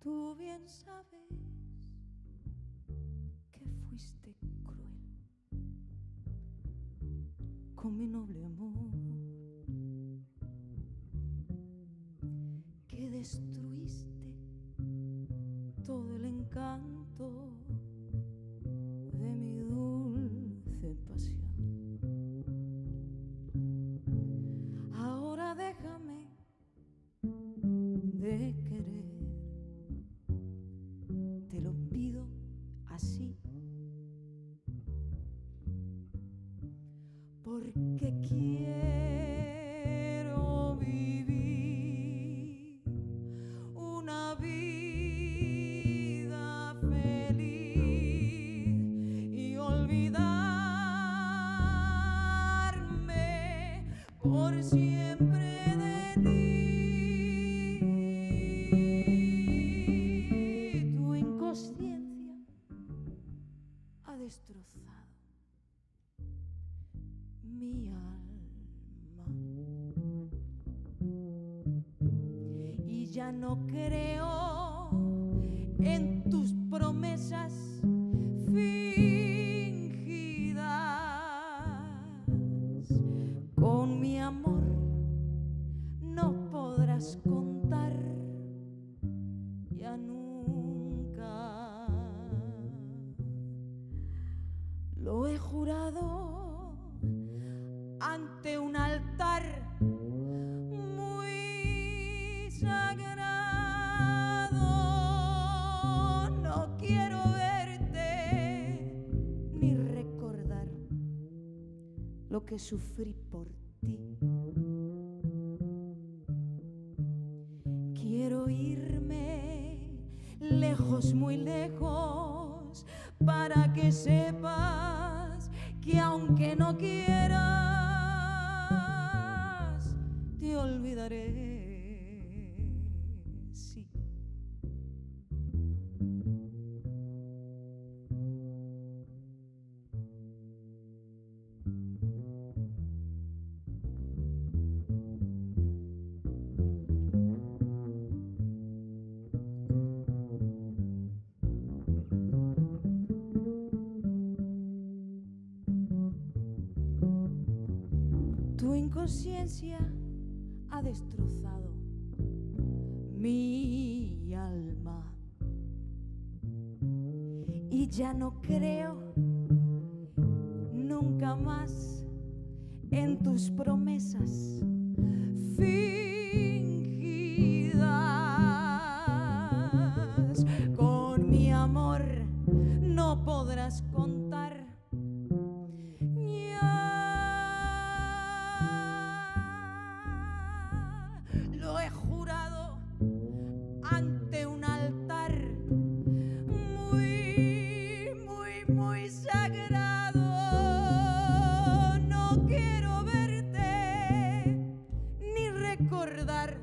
Tú bien sabes que fuiste cruel con mi noble amor, que destruiste todo el encanto por siempre de ti. Tu inconsciencia ha destrozado mi alma y ya no creo podrás contar ya nunca. Lo he jurado ante un altar muy sagrado. Lejos, para que sepas que aunque no quieras, te olvidaré. Tu inconsciencia ha destrozado mi alma y ya no creo nunca más en tus promesas fingidas. Con mi amor no podrás contar lo he jurado ante un altar muy, muy, muy sagrado. No quiero verte ni recordar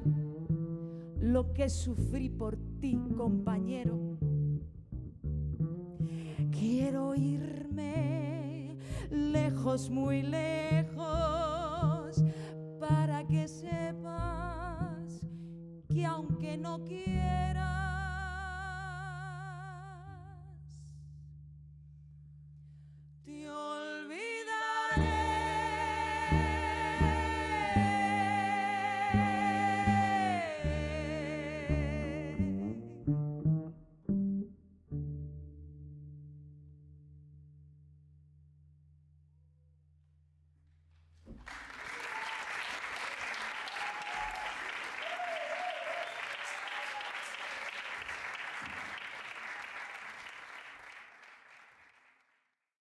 lo que sufrí por ti, compañero. Quiero irme lejos, muy lejos, para que sepa que aunque no quiera,